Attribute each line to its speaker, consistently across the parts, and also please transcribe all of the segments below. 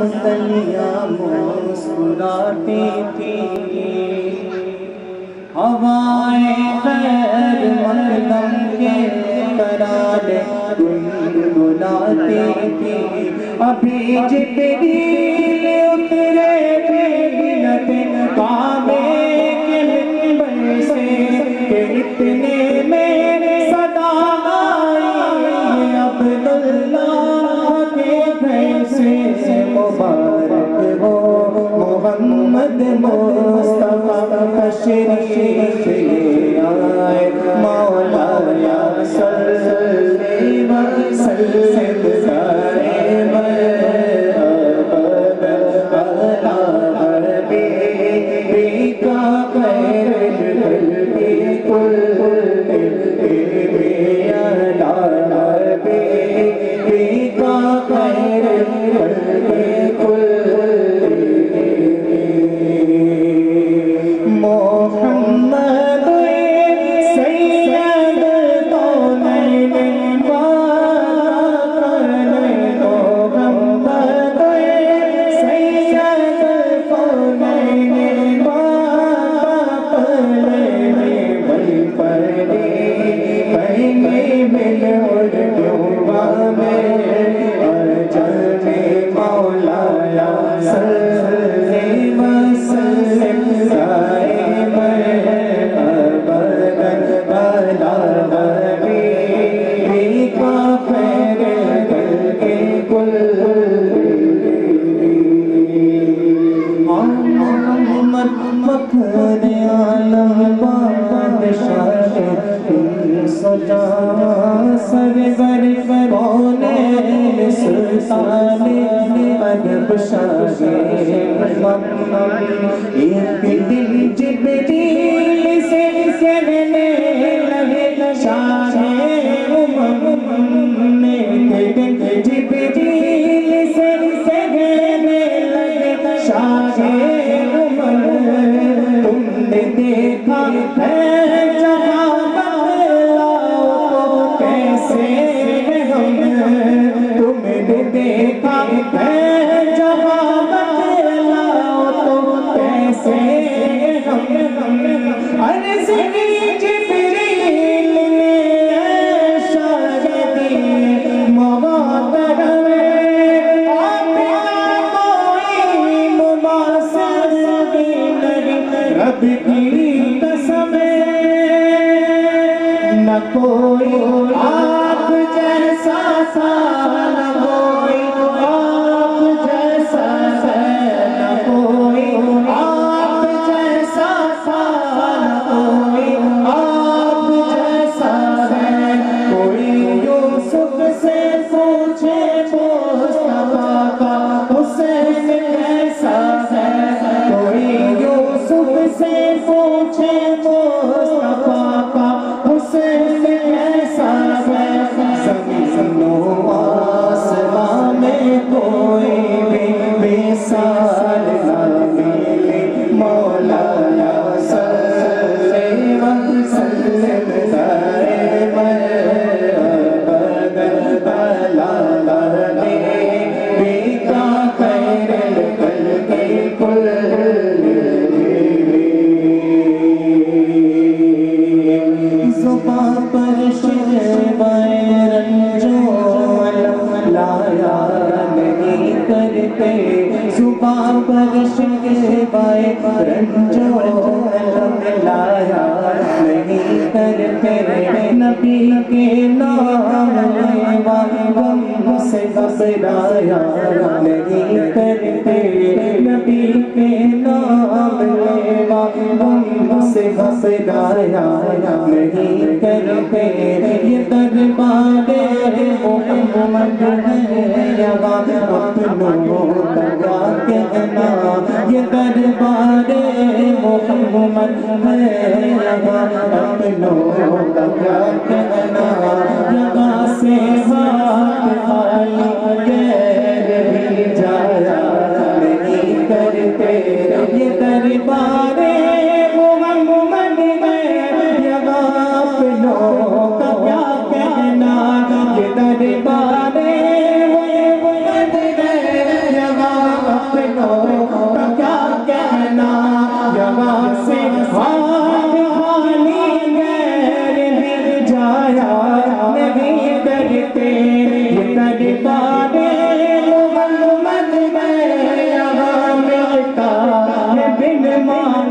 Speaker 1: کلیاں مسکراتی تھی۔ ہوائیں خیر مقدم کے قرار گنگناتی تھی۔ ابھی جبریل اترے بھی کعبے کے بادشاہ سجا سرور فرونے سلطان ادب شاہ ایک دن جبریل سے لگے عرض کی جبریل نے شاہدی مواتر میں حسین کوئی یوسف سے پوچھے مصطفیٰ کا حسین کیسا ہے زمین و آسمان میں کوئی بھی مثال نہ ملے مولا یا صلی وسلم کرتے نبی کے نام لیوا غم سے گھبرایا نہیں کرتے نبی کے نام لیوا غم سے گھبرایا نہیں کرتے یہ دربار محمد ہے یہاں اپنوں کا کہنا یہ دربار محمد گھومن میں لگا اپنوں کا کیا کہنا یہاں سے ہاتھ خالی غیر بھی جایا نہیں کرتے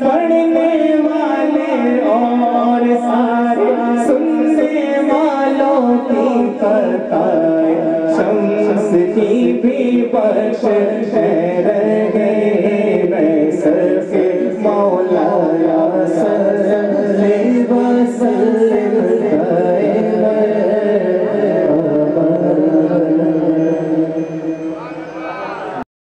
Speaker 1: پڑھنے والے اور سارے سننے والوں کی فتح شمس کی بھی بخش ہے۔